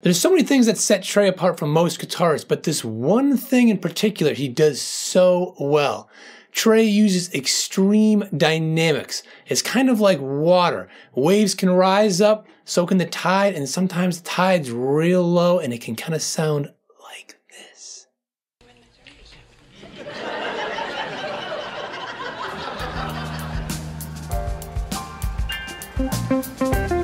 There's so many things that set Trey apart from most guitarists, but this one thing in particular he does so well. Trey uses extreme dynamics. It's kind of like water. Waves can rise up, so can the tide, and sometimes the tide's real low and it can kind of sound like this.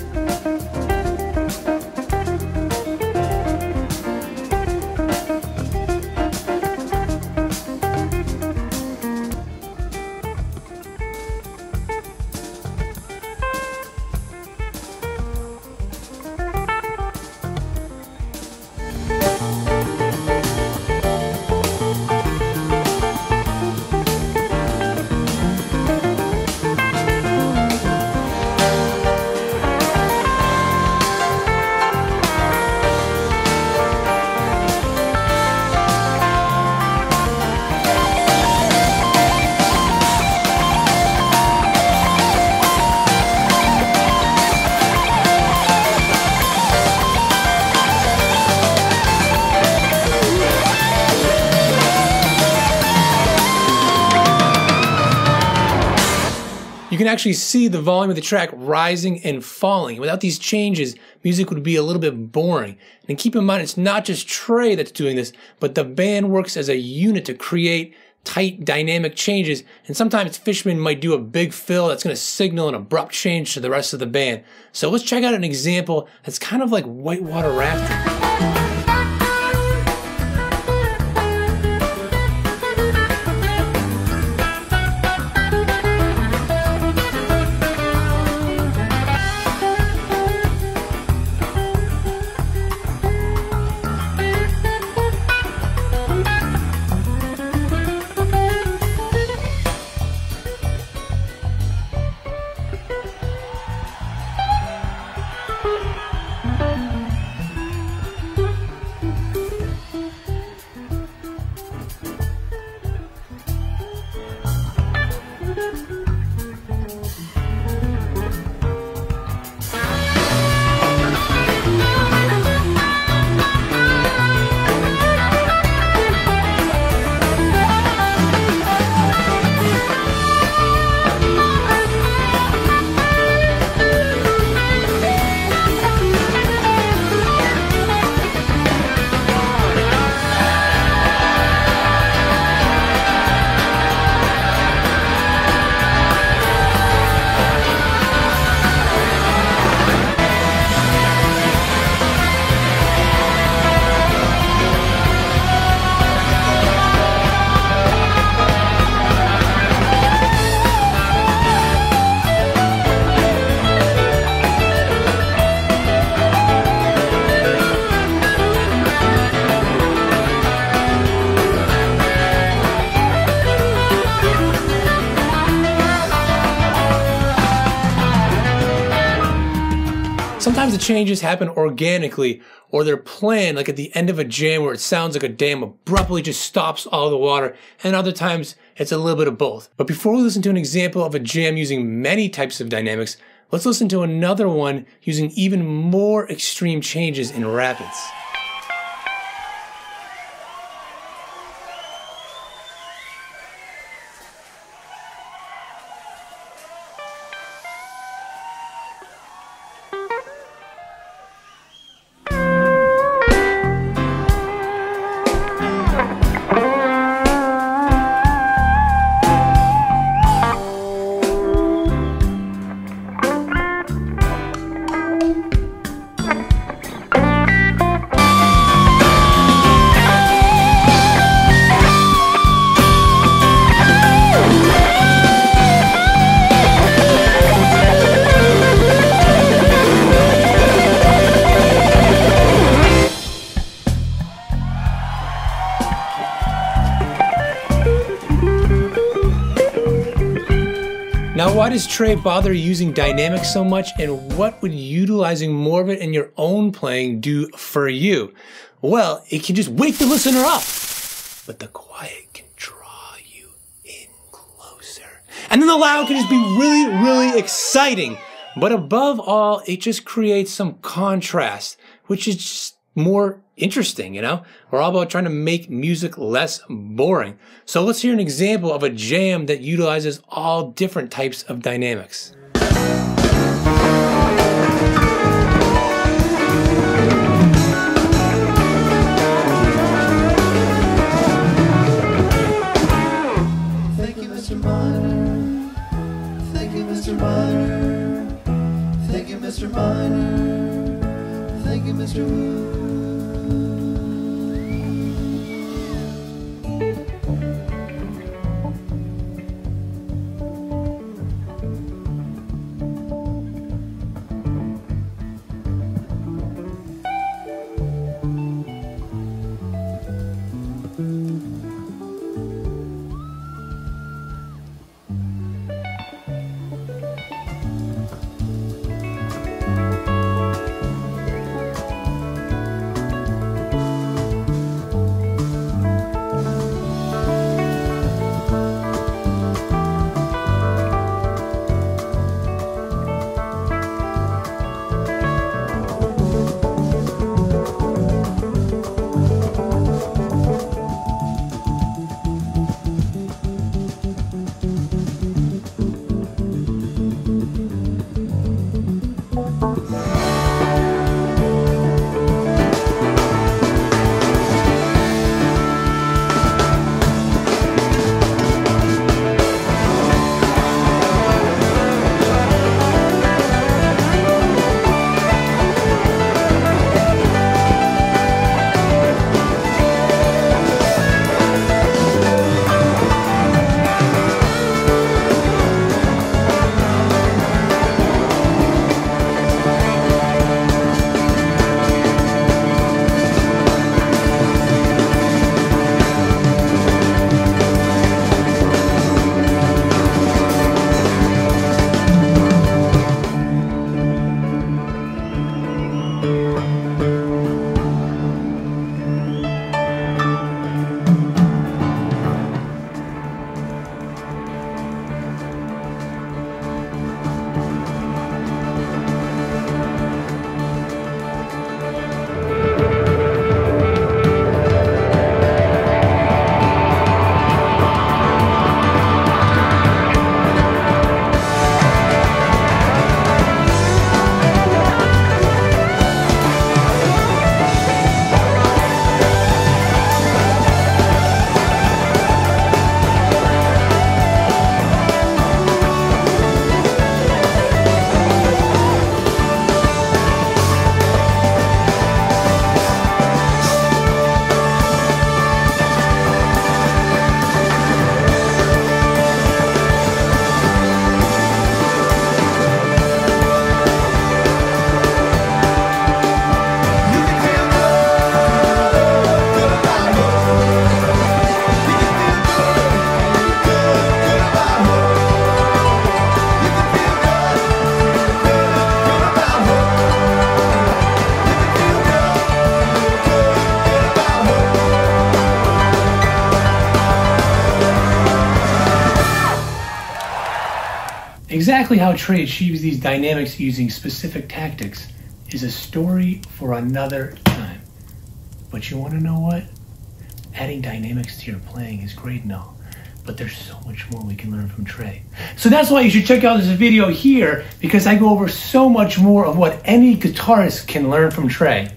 actually see the volume of the track rising and falling. Without these changes, music would be a little bit boring. And keep in mind, it's not just Trey that's doing this, but the band works as a unit to create tight dynamic changes. And sometimes Fishman might do a big fill that's going to signal an abrupt change to the rest of the band. So let's check out an example that's kind of like Whitewater Rafter. Sometimes the changes happen organically or they're planned, like at the end of a jam where it sounds like a dam abruptly just stops all the water, and other times it's a little bit of both. But before we listen to an example of a jam using many types of dynamics, let's listen to another one using even more extreme changes in rapids. Why does Trey bother using dynamics so much, and what would utilizing more of it in your own playing do for you? Well, it can just wake the listener up, but the quiet can draw you in closer. And then the loud can just be really, really exciting. But above all, it just creates some contrast, which is just more interesting, you know? We're all about trying to make music less boring. So let's hear an example of a jam that utilizes all different types of dynamics. Thank you, Mr. Miner. Thank you, Mr. Miner. Exactly how Trey achieves these dynamics using specific tactics is a story for another time. But you want to know what? Adding dynamics to your playing is great and all, but there's so much more we can learn from Trey. So that's why you should check out this video here because I go over so much more of what any guitarist can learn from Trey.